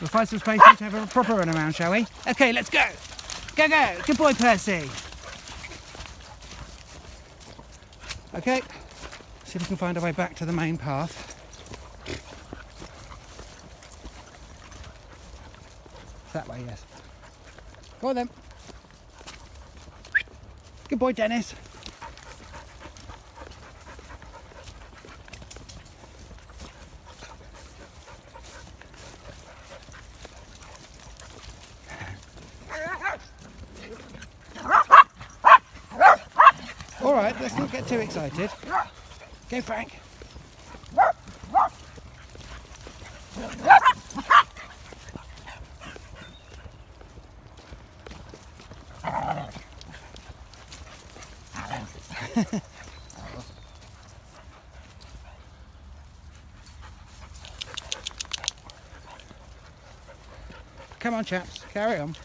we'll find some space to have a proper run around, shall we? Okay, let's go. Go, go. Good boy, Percy. Okay, see if we can find our way back to the main path. That way, yes. Go on then. Good boy, Dennis. All right, let's not get too excited. Go, Frank. Come on, chaps, carry on.